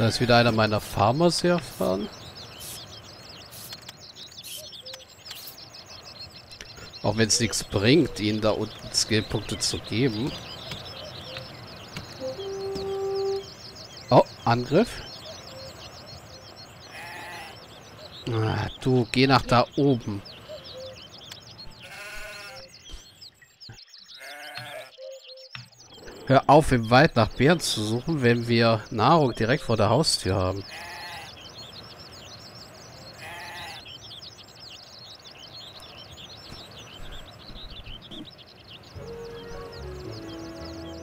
Da ist wieder einer meiner Farmer sehr erfahren. Auch wenn es nichts bringt, ihnen da unten Skillpunkte zu geben. Oh, Angriff. Ah, du, geh nach da oben. Hör auf, im Wald nach Bären zu suchen, wenn wir Nahrung direkt vor der Haustür haben.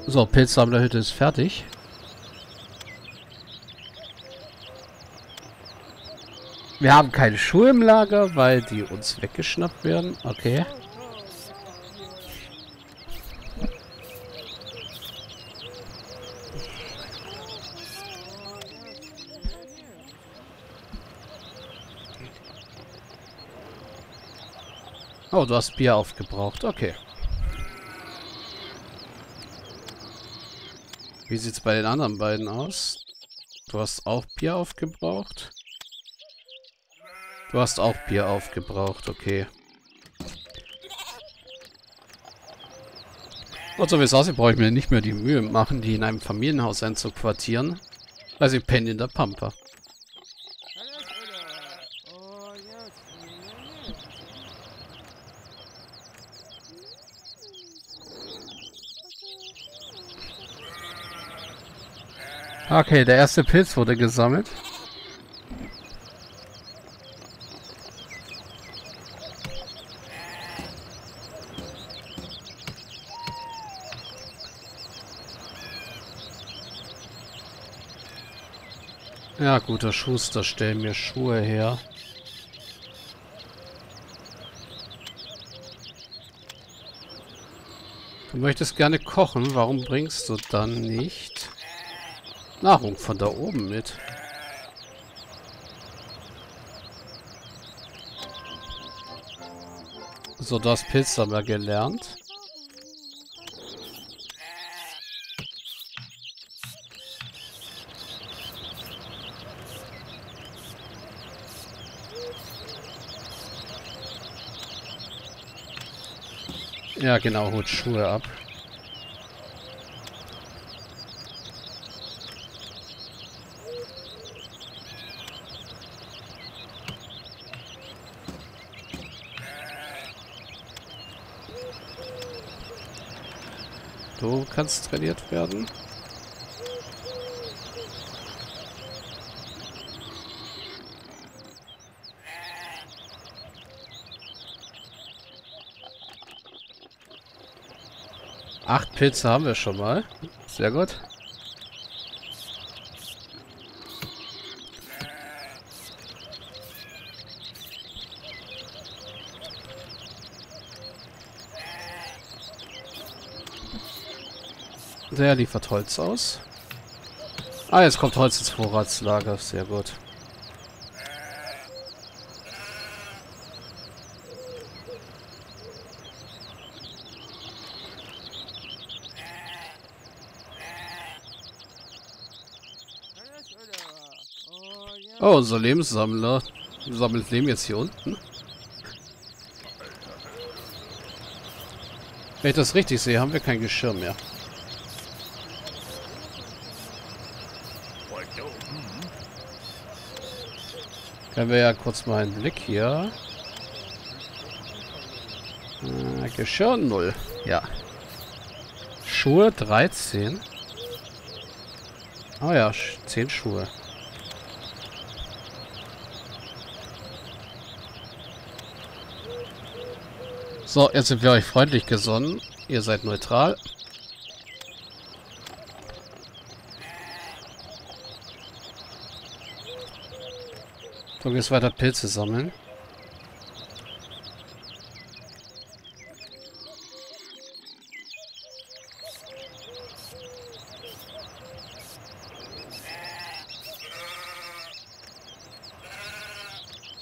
So, Pilzsammlerhütte ist fertig. Wir haben keine Schuhe im Lager, weil die uns weggeschnappt werden. Okay. Oh, du hast Bier aufgebraucht. Okay. Wie sieht's bei den anderen beiden aus? Du hast auch Bier aufgebraucht? Du hast auch Bier aufgebraucht, okay. Und so wie es aussieht, brauche ich mir nicht mehr die Mühe machen, die in einem Familienhaus einzuquartieren. Weil sie pennen in der Pampa. Okay, der erste Pilz wurde gesammelt. Ja, guter Schuster, stell mir Schuhe her. Du möchtest gerne kochen, warum bringst du dann nicht Nahrung von da oben mit. So, du hast Pilzsammler gelernt. Ja, genau, holt Schuhe ab. Kannst trainiert werden. Acht Pilze haben wir schon mal. Sehr gut. Der liefert Holz aus. Ah, jetzt kommt Holz ins Vorratslager. Sehr gut. Oh, unser Lebenssammler sammelt Leben jetzt hier unten. Wenn ich das richtig sehe, haben wir kein Geschirr mehr. Können wir ja kurz mal einen Blick hier. Äh, Geschirr 0. Ja. Schuhe 13. Oh ja, 10 Schuhe. So, jetzt sind wir euch freundlich gesonnen. Ihr seid neutral. So, jetzt weiter Pilze sammeln.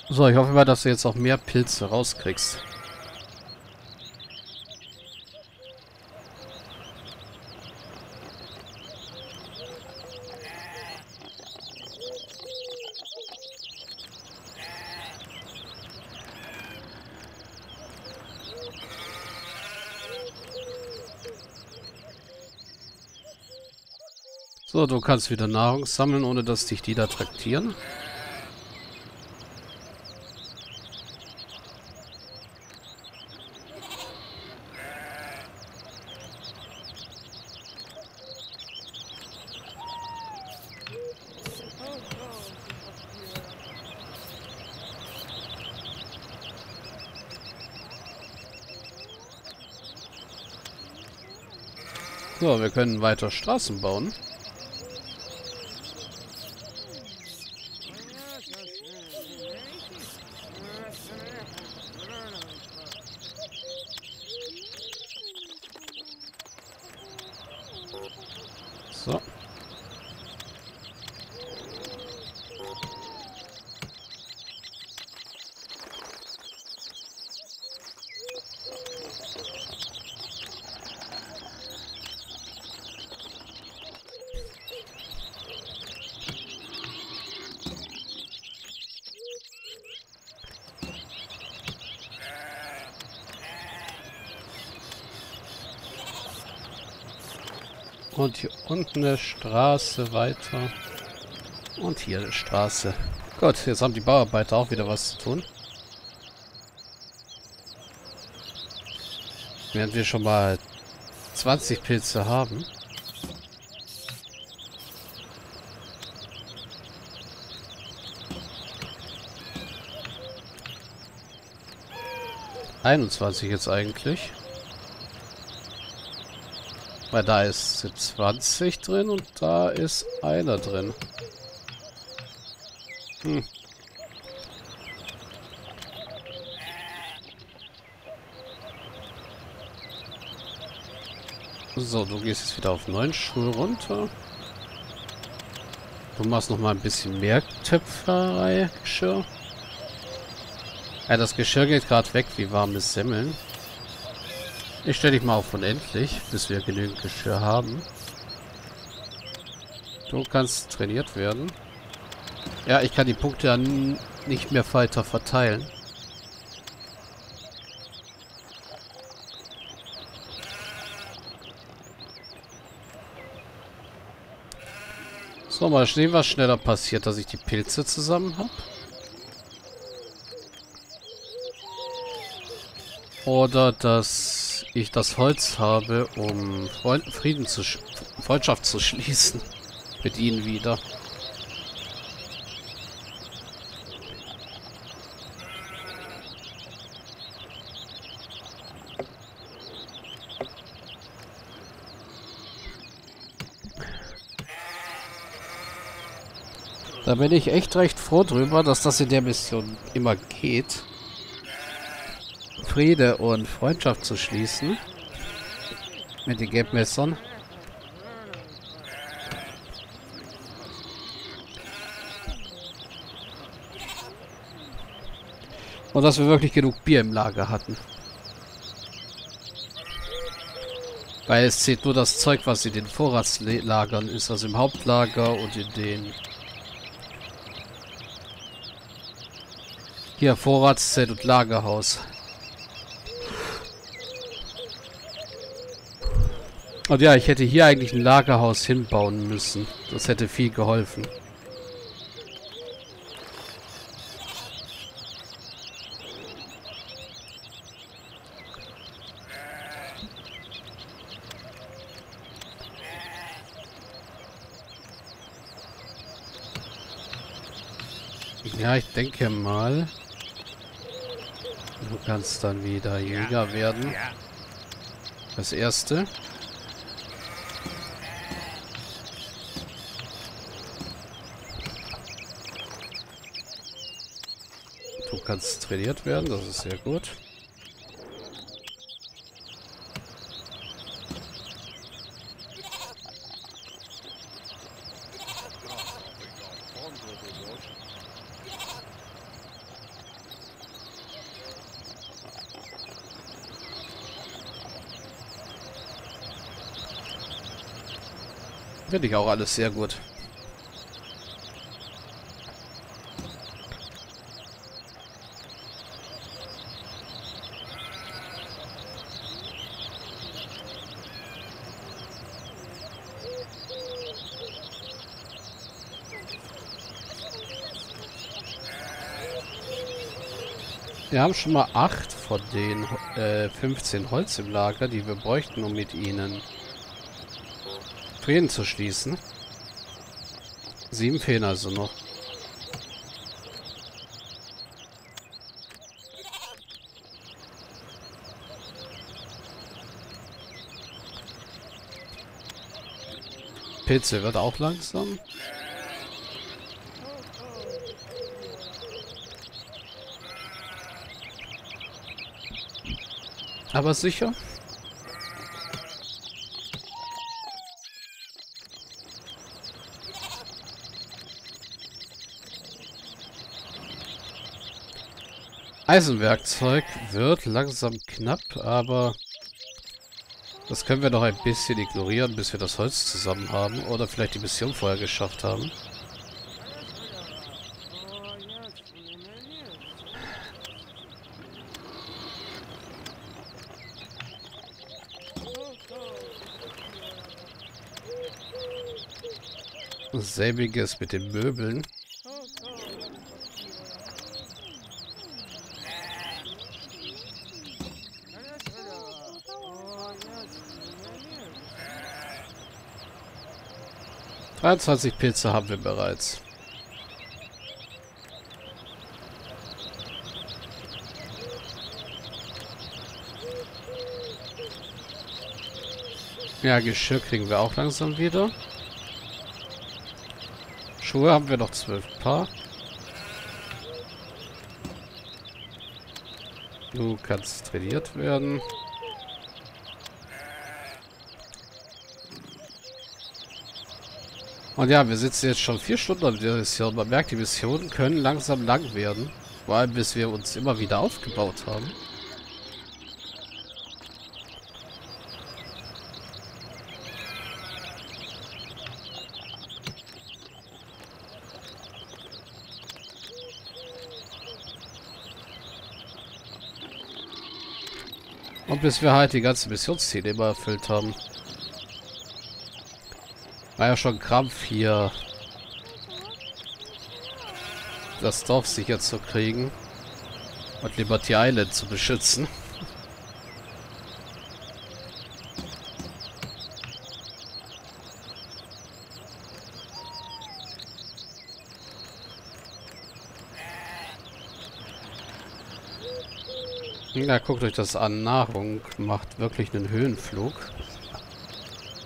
So, ich hoffe mal, dass du jetzt auch mehr Pilze rauskriegst. So, du kannst wieder Nahrung sammeln, ohne dass dich die da traktieren. So, wir können weiter Straßen bauen. So. Und hier unten eine Straße weiter. Und hier eine Straße. Gut, jetzt haben die Bauarbeiter auch wieder was zu tun. Während wir schon mal 20 Pilze haben. Einundzwanzig jetzt eigentlich. Weil da ist 20 drin und da ist einer drin. Hm. So, du gehst jetzt wieder auf 9 Schuhe runter. Du machst noch mal ein bisschen mehr Töpferei, Geschirr. Ja, das Geschirr geht gerade weg wie warmes Semmeln. Ich stelle dich mal auf unendlich, bis wir genügend Geschirr haben. Du kannst trainiert werden. Ja, ich kann die Punkte dann nicht mehr weiter verteilen. So, mal sehen, was schneller passiert, dass ich die Pilze zusammen habe. Oder dass ich das Holz habe, um Freund Frieden zu Freundschaft zu schließen. Mit ihnen wieder. Da bin ich echt recht froh drüber, dass das in der Mission immer geht. Friede und Freundschaft zu schließen. Mit den Gelbmessern. Und dass wir wirklich genug Bier im Lager hatten. Weil es zählt nur das Zeug, was in den Vorratslagern ist, also im Hauptlager und in den Hier, Vorratszelt und Lagerhaus. Und ja, ich hätte hier eigentlich ein Lagerhaus hinbauen müssen. Das hätte viel geholfen. Ja, ich denke mal... Du kannst dann wieder Jäger werden. Das erste. Du kannst trainiert werden, das ist sehr gut. Finde ich auch alles sehr gut. Wir haben schon mal 8 von den äh, 15 Holz im Lager, die wir bräuchten, um mit ihnen Frieden zu schließen. Sieben fehlen also noch. Pilze wird auch langsam. Aber sicher. Eisenwerkzeug wird langsam knapp, aber das können wir noch ein bisschen ignorieren, bis wir das Holz zusammen haben. Oder vielleicht die Mission vorher geschafft haben. Selbiges mit den Möbeln. 23 Pilze haben wir bereits. Ja, Geschirr kriegen wir auch langsam wieder. Schuhe haben wir noch zwölf Paar. Du kannst trainiert werden. Und ja, wir sitzen jetzt schon vier Stunden an der Mission. Man merkt, die Missionen können langsam lang werden. Vor allem, bis wir uns immer wieder aufgebaut haben. Und bis wir halt die ganzen Missionsziele immer erfüllt haben. War ja schon Krampf hier das Dorf sicher zu kriegen und Liberty Island zu beschützen. Ja, guckt euch das an. Nahrung macht wirklich einen Höhenflug.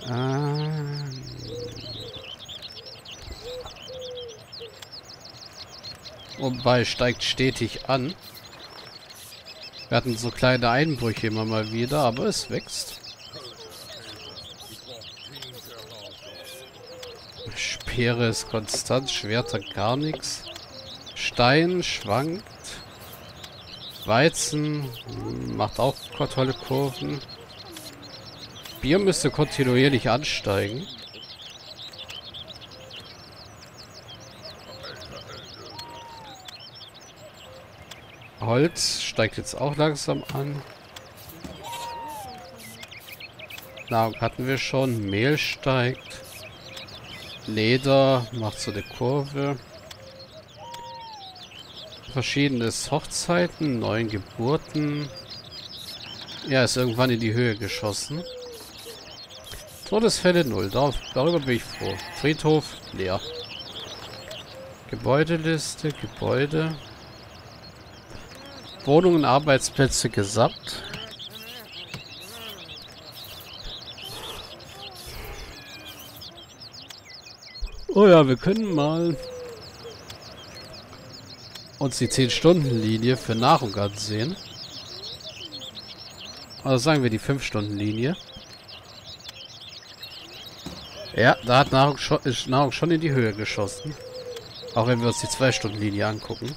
Ähm... Wobei, steigt stetig an. Wir hatten so kleine Einbrüche immer mal wieder, aber es wächst. Speere ist konstant, Schwerter gar nichts. Stein, Schwank. 13. Macht auch tolle Kurven. Bier müsste kontinuierlich ansteigen. Holz steigt jetzt auch langsam an. Nahrung hatten wir schon. Mehl steigt. Leder macht so eine Kurve. Verschiedenes Hochzeiten, neuen Geburten. Ja, ist irgendwann in die Höhe geschossen. Todesfälle 0. darüber bin ich froh. Friedhof leer. Gebäudeliste, Gebäude. Wohnungen, Arbeitsplätze gesamt. Oh ja, wir können mal uns die 10-Stunden-Linie für Nahrung ansehen. Also sagen wir die 5-Stunden-Linie. Ja, da hat Nahrung schon, ist Nahrung schon in die Höhe geschossen. Auch wenn wir uns die 2-Stunden-Linie angucken.